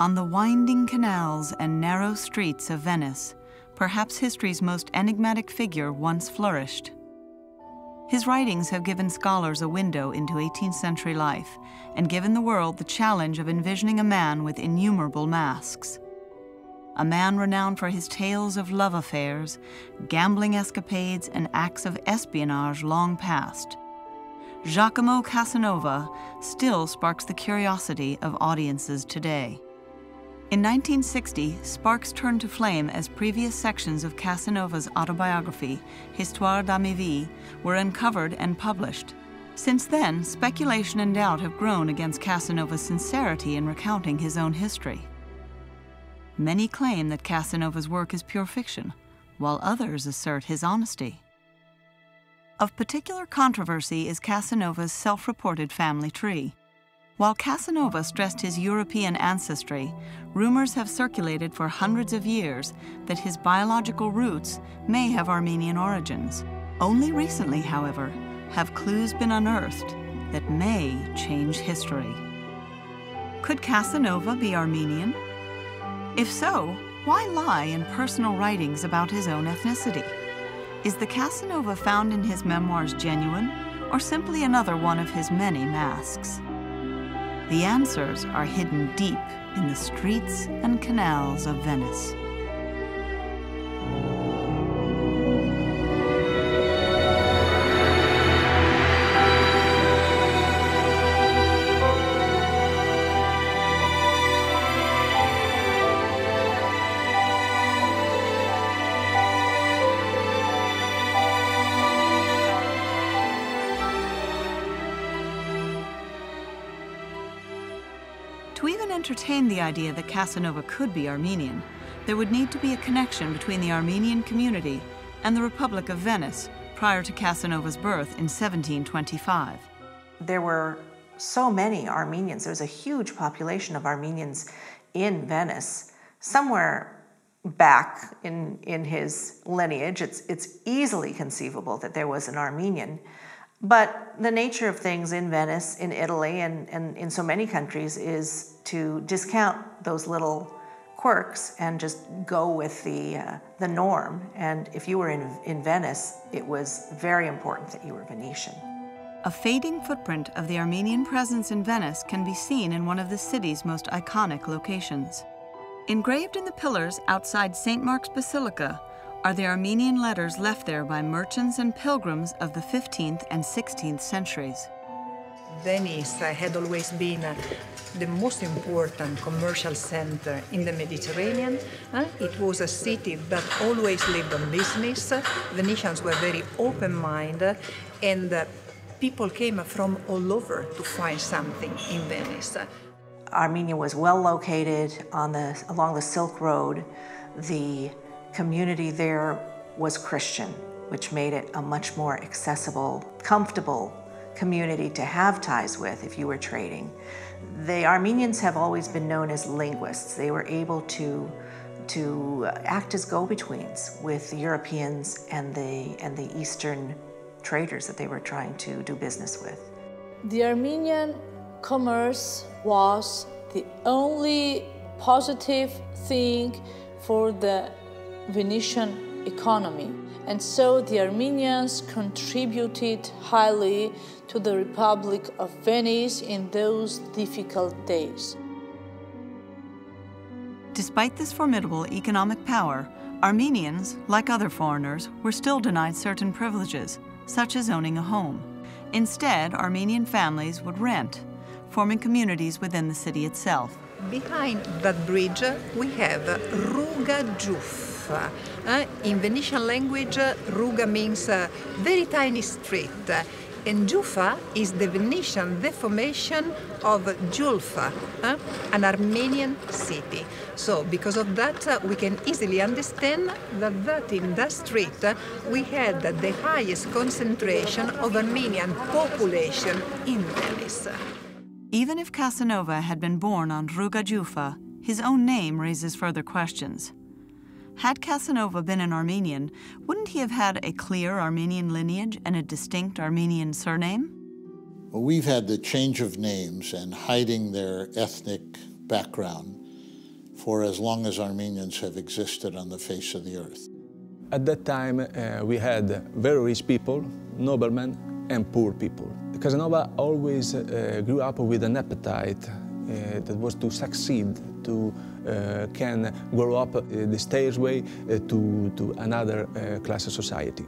On the winding canals and narrow streets of Venice, perhaps history's most enigmatic figure once flourished. His writings have given scholars a window into 18th century life and given the world the challenge of envisioning a man with innumerable masks. A man renowned for his tales of love affairs, gambling escapades, and acts of espionage long past. Giacomo Casanova still sparks the curiosity of audiences today. In 1960, sparks turned to flame as previous sections of Casanova's autobiography, Histoire de ma vie, were uncovered and published. Since then, speculation and doubt have grown against Casanova's sincerity in recounting his own history. Many claim that Casanova's work is pure fiction, while others assert his honesty. Of particular controversy is Casanova's self reported family tree. While Casanova stressed his European ancestry, rumors have circulated for hundreds of years that his biological roots may have Armenian origins. Only recently, however, have clues been unearthed that may change history. Could Casanova be Armenian? If so, why lie in personal writings about his own ethnicity? Is the Casanova found in his memoirs genuine, or simply another one of his many masks? The answers are hidden deep in the streets and canals of Venice. Entertained the idea that Casanova could be Armenian, there would need to be a connection between the Armenian community and the Republic of Venice prior to Casanova's birth in 1725. There were so many Armenians. There was a huge population of Armenians in Venice. Somewhere back in, in his lineage, it's, it's easily conceivable that there was an Armenian. But the nature of things in Venice, in Italy, and, and in so many countries is to discount those little quirks and just go with the, uh, the norm. And if you were in, in Venice, it was very important that you were Venetian. A fading footprint of the Armenian presence in Venice can be seen in one of the city's most iconic locations. Engraved in the pillars outside St. Mark's Basilica are the Armenian letters left there by merchants and pilgrims of the 15th and 16th centuries. Venice had always been uh, the most important commercial center in the Mediterranean. It was a city that always lived on business. Venetians were very open minded, and uh, people came from all over to find something in Venice. Armenia was well located on the, along the Silk Road. The community there was Christian, which made it a much more accessible, comfortable community to have ties with if you were trading. The Armenians have always been known as linguists. They were able to to act as go-betweens with the Europeans and the and the Eastern traders that they were trying to do business with. The Armenian commerce was the only positive thing for the Venetian economy. And so the Armenians contributed highly to the Republic of Venice in those difficult days. Despite this formidable economic power, Armenians, like other foreigners, were still denied certain privileges, such as owning a home. Instead, Armenian families would rent, forming communities within the city itself. Behind that bridge, we have Ruga Uh, in Venetian language, Ruga means a very tiny street. And Giuffa is the Venetian deformation of Julfa, uh, an Armenian city. So, because of that, we can easily understand that, that in that street we had the highest concentration of Armenian population in Venice. Even if Casanova had been born on Ruga Giuffa, his own name raises further questions. Had Casanova been an Armenian, wouldn't he have had a clear Armenian lineage and a distinct Armenian surname? Well, we've had the change of names and hiding their ethnic background for as long as Armenians have existed on the face of the earth. At that time, uh, we had very rich people, noblemen, and poor people. Casanova always uh, grew up with an appetite that was to succeed, to uh, can grow up uh, the stairway uh, to, to another class of society.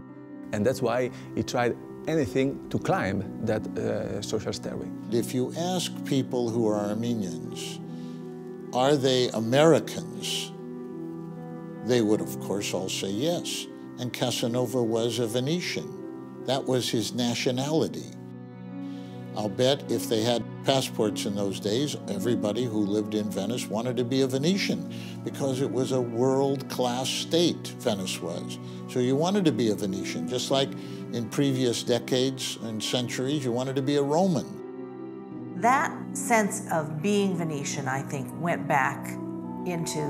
And that's why he tried anything to climb that social stairway. If you ask people who are Armenians, are they Americans? They would, of course, all say yes. And Casanova was a Venetian. That was his nationality. I'll bet if they had passports in those days, everybody who lived in Venice wanted to be a Venetian because it was a world-class state, Venice was. So you wanted to be a Venetian, just like in previous decades and centuries, you wanted to be a Roman. That sense of being Venetian, I think, went back into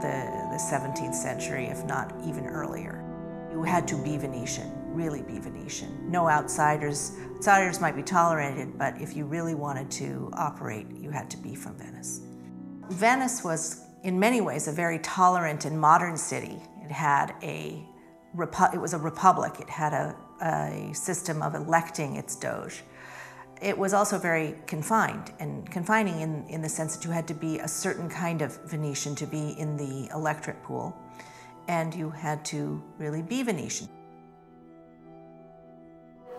the, the 17th century, if not even earlier. You had to be Venetian, really be Venetian. No outsiders. Outsiders might be tolerated, but if you really wanted to operate, you had to be from Venice. Venice was, in many ways, a very tolerant and modern city. It had a it was a republic. It had a, a system of electing its doge. It was also very confined, and confining in, in the sense that you had to be a certain kind of Venetian to be in the electorate pool and you had to really be Venetian.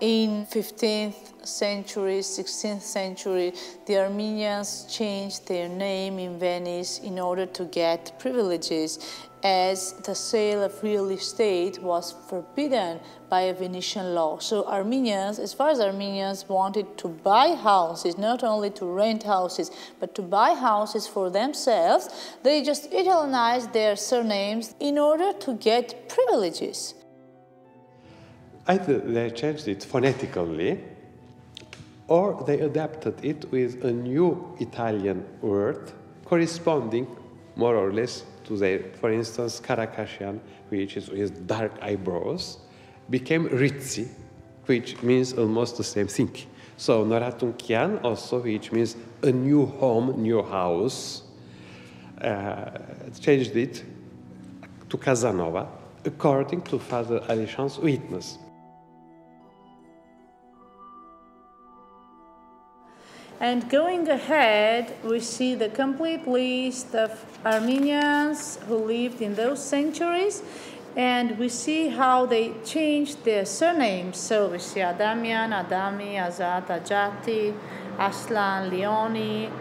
In 15th century, 16th century, the Armenians changed their name in Venice in order to get privileges as the sale of real estate was forbidden by a Venetian law. So Armenians, as far as Armenians wanted to buy houses, not only to rent houses, but to buy houses for themselves, they just Italianized their surnames in order to get privileges. Either they changed it phonetically, or they adapted it with a new Italian word corresponding more or less to their, for instance, Karakashian, which is with dark eyebrows, became Ritzi, which means almost the same thing. So Noratunkian also, which means a new home, new house, uh, changed it to Casanova, according to Father Alishan's witness. And going ahead, we see the complete list of Armenians who lived in those centuries, and we see how they changed their surnames. So we see Adamian, Adami, Azat, Ajati, Aslan, Leoni,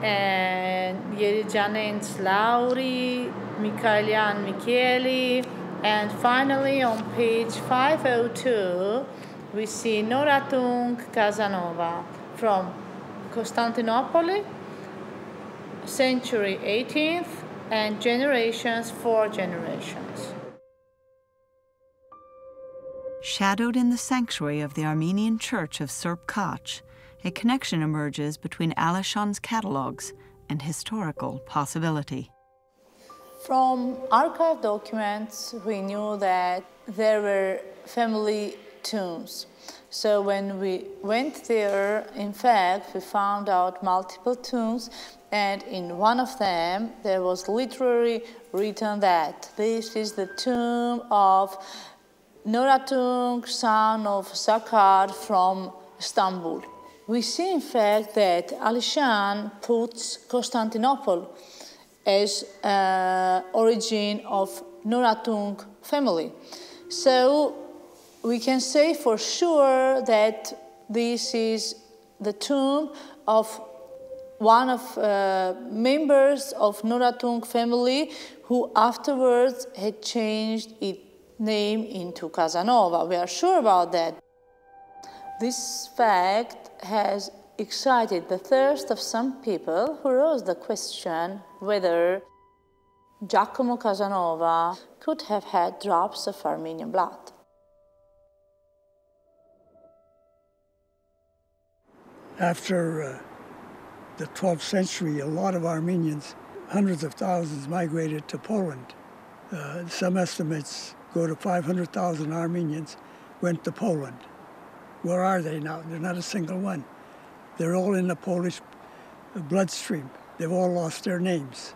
and Yerijanens, Lauri, Mikhailian, Micheli, and finally on page 502, we see Noratung Casanova from Constantinople, century 18th, and generations for generations. Shadowed in the sanctuary of the Armenian Church of Surp Khach, a connection emerges between Alishan's catalogues and historical possibility. From archive documents, we knew that there were family tombs. So when we went there, in fact, we found out multiple tombs, and in one of them, there was literally written that this is the tomb of Noratung, son of Sakar from Istanbul. We see, in fact, that Alishan puts Constantinople as uh, origin of Noratung family. So we can say for sure that this is the tomb of one of uh, members of Noratung family who afterwards had changed its name into Casanova. We are sure about that. This fact has excited the thirst of some people who rose the question whether Giacomo Casanova could have had drops of Armenian blood. After uh, the 12th century, a lot of Armenians, hundreds of thousands, migrated to Poland. Uh, some estimates go to 500,000 Armenians went to Poland. Where are they now? There's not a single one. They're all in the Polish bloodstream. They've all lost their names.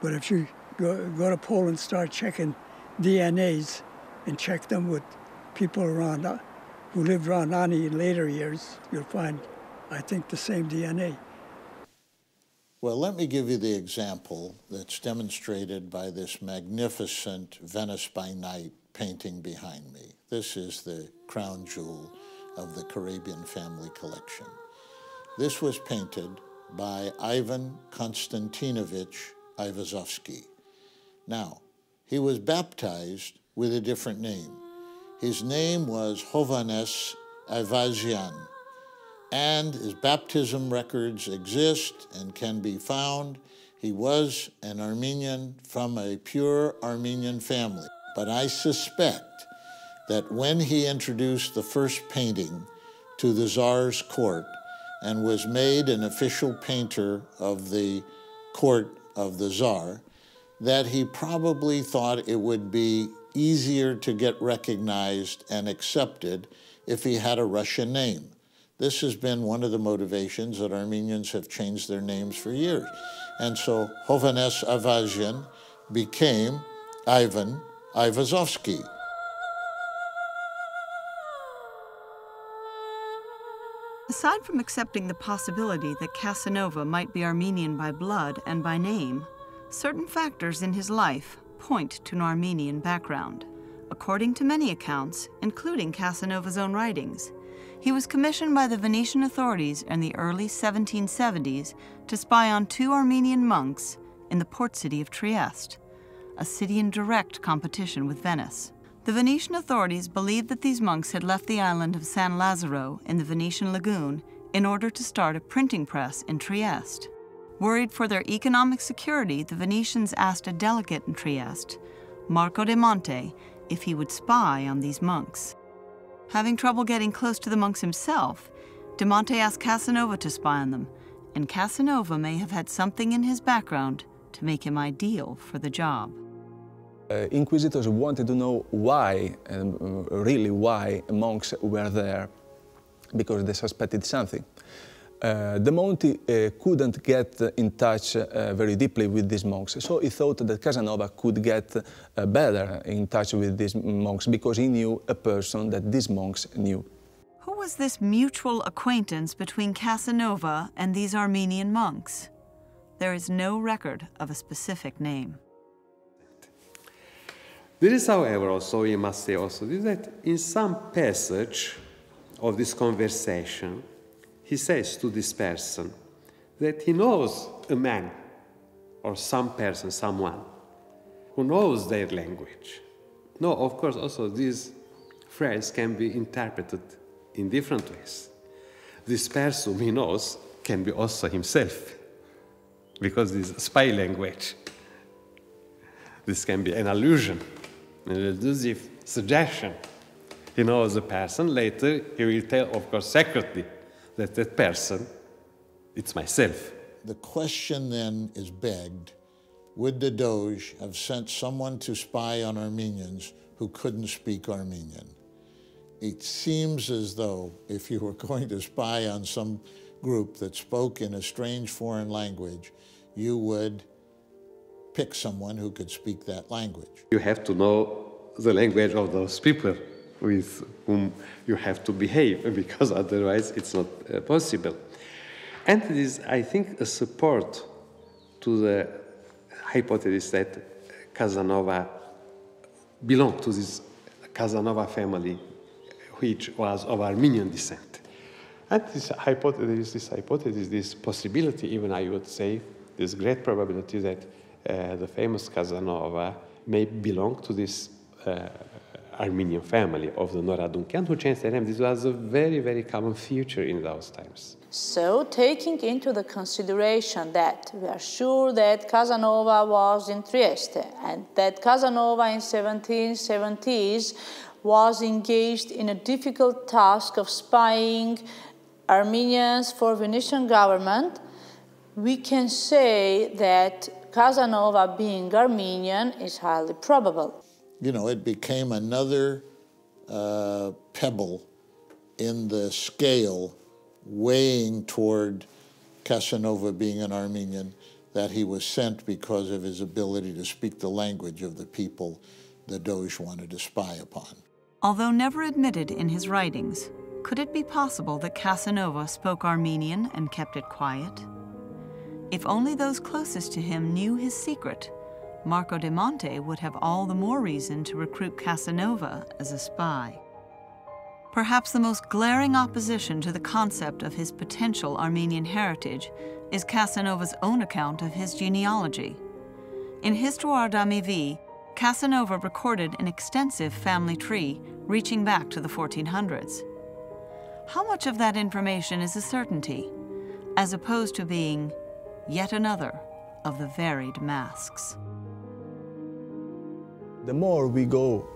But if you go, go to Poland, start checking DNAs and check them with people around uh, who lived around Ani in later years, you'll find, I think, the same DNA. Well, let me give you the example that's demonstrated by this magnificent Venice by Night painting behind me. This is the crown jewel of the Karabian family collection. This was painted by Ivan Konstantinovich Ivazovsky. Now, he was baptized with a different name. His name was Hovanes Ivazyan, and his baptism records exist and can be found. He was an Armenian from a pure Armenian family. But I suspect that when he introduced the first painting to the Tsar's court and was made an official painter of the court of the Tsar, that he probably thought it would be easier to get recognized and accepted if he had a Russian name. This has been one of the motivations that Armenians have changed their names for years. And so Hovannes Ivazyan became Ivan Ivazovsky. Aside from accepting the possibility that Casanova might be Armenian by blood and by name, certain factors in his life point to an Armenian background. According to many accounts, including Casanova's own writings, he was commissioned by the Venetian authorities in the early 1770s to spy on two Armenian monks in the port city of Trieste, a city in direct competition with Venice. The Venetian authorities believed that these monks had left the island of San Lazzaro in the Venetian lagoon in order to start a printing press in Trieste. Worried for their economic security, the Venetians asked a delegate in Trieste, Marco de Monte, if he would spy on these monks. Having trouble getting close to the monks himself, de Monte asked Casanova to spy on them, and Casanova may have had something in his background to make him ideal for the job. Uh, inquisitors wanted to know why, um, really why monks were there, because they suspected something. Uh, de Monte uh, couldn't get in touch uh, very deeply with these monks, so he thought that Casanova could get uh, better in touch with these monks because he knew a person that these monks knew. Who was this mutual acquaintance between Casanova and these Armenian monks? There is no record of a specific name. There is, however, also, we must say also, that in some passage of this conversation, he says to this person that he knows a man or some person, someone, who knows their language. No, of course, also this phrase can be interpreted in different ways. This person he knows can be also himself, because this is spy language. This can be an allusion an elusive suggestion. He knows the person, later he will tell, of course, secretly, that that person, it's myself. The question then is begged, would the Doge have sent someone to spy on Armenians who couldn't speak Armenian? It seems as though if you were going to spy on some group that spoke in a strange foreign language, you would pick someone who could speak that language. You have to know the language of those people with whom you have to behave, because otherwise it's not uh, possible. And it is, I think, a support to the hypothesis that Casanova belonged to this Casanova family, which was of Armenian descent. And this hypothesis, this hypothesis, this possibility, even I would say, this great probability that uh, the famous Casanova may belong to this uh, Armenian family of the Noratunkian who changed their name. This was a very, very common feature in those times. So, taking into the consideration that we are sure that Casanova was in Trieste and that Casanova in 1770s was engaged in a difficult task of spying Armenians for Venetian government, we can say that Casanova being Armenian is highly probable. You know, it became another uh, pebble in the scale weighing toward Casanova being an Armenian that he was sent because of his ability to speak the language of the people the Doge wanted to spy upon. Although never admitted in his writings, could it be possible that Casanova spoke Armenian and kept it quiet? If only those closest to him knew his secret, Marco de Monte would have all the more reason to recruit Casanova as a spy. Perhaps the most glaring opposition to the concept of his potential Armenian heritage is Casanova's own account of his genealogy. In Histoire d'Ami Casanova recorded an extensive family tree reaching back to the 1400s. How much of that information is a certainty, as opposed to being yet another of the varied masks? The more we go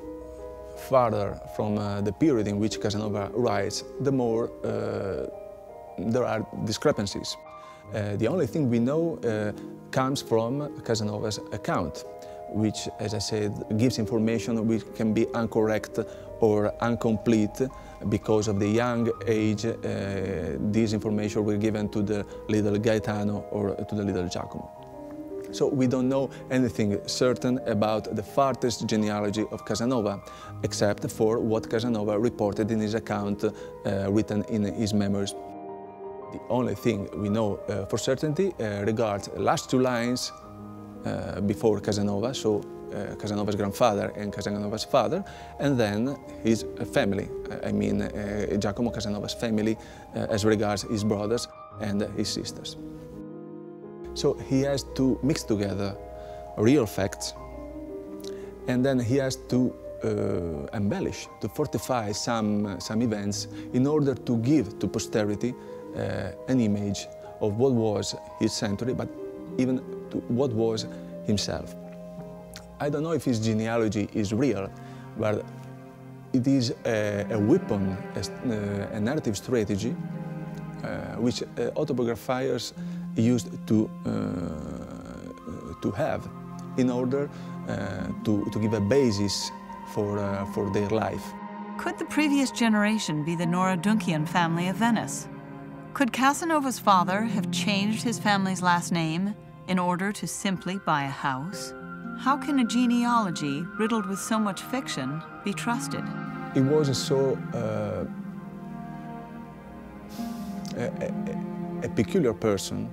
farther from uh, the period in which Casanova writes, the more uh, there are discrepancies. Uh, the only thing we know uh, comes from Casanova's account, which, as I said, gives information which can be incorrect or incomplete because of the young age uh, these information were given to the little Gaetano or to the little Giacomo. So we don't know anything certain about the farthest genealogy of Casanova, except for what Casanova reported in his account uh, written in his memoirs. The only thing we know uh, for certainty uh, regards the last two lines uh, before Casanova, so uh, Casanova's grandfather and Casanova's father, and then his family, I mean uh, Giacomo Casanova's family as regards his brothers and his sisters. So he has to mix together real facts and then he has to uh, embellish, to fortify some, some events in order to give to posterity uh, an image of what was his century, but even to what was himself. I don't know if his genealogy is real, but it is a, a weapon, a, a, narrative strategy, uh, which uh, autobiographers used to, uh, to have in order uh, to, to give a basis for, uh, for their life. Could the previous generation be the Noratunkian family of Venice? Could Casanova's father have changed his family's last name in order to simply buy a house? How can a genealogy riddled with so much fiction be trusted? It was so uh, a, a, a peculiar person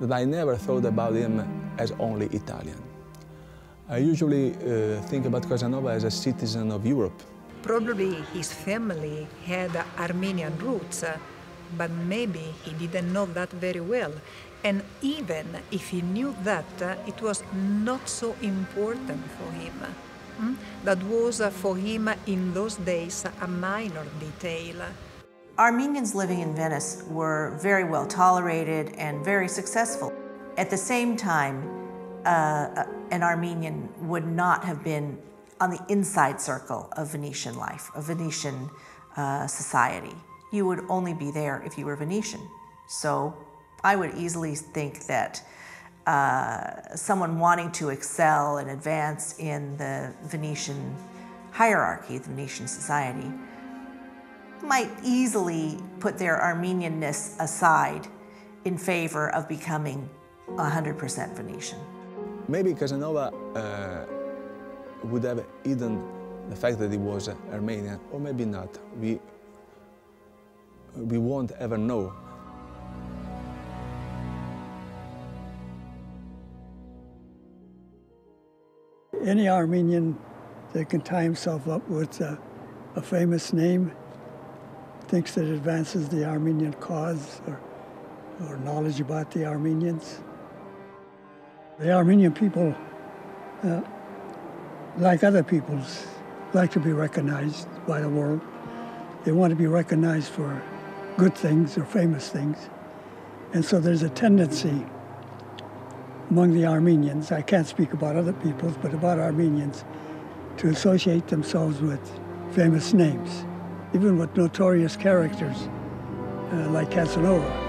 that I never thought about him as only Italian. I usually uh, think about Casanova as a citizen of Europe. Probably his family had Armenian roots, but maybe he didn't know that very well. And even if he knew that, it was not so important for him. Hmm? That was for him in those days a minor detail. Armenians living in Venice were very well tolerated and very successful. At the same time, uh, an Armenian would not have been on the inside circle of Venetian life, of Venetian uh, society. You would only be there if you were Venetian. So I would easily think that uh, someone wanting to excel and advance in the Venetian hierarchy, the Venetian society, might easily put their Armenianness aside in favor of becoming 100% Venetian. Maybe Casanova uh, would have hidden the fact that he was Armenian, or maybe not. We, we won't ever know. Any Armenian that can tie himself up with a, a famous name thinks that advances the Armenian cause or, or knowledge about the Armenians. The Armenian people, uh, like other peoples, like to be recognized by the world. They want to be recognized for good things or famous things. And so there's a tendency among the Armenians, I can't speak about other peoples, but about Armenians, to associate themselves with famous names even with notorious characters uh, like Casanova.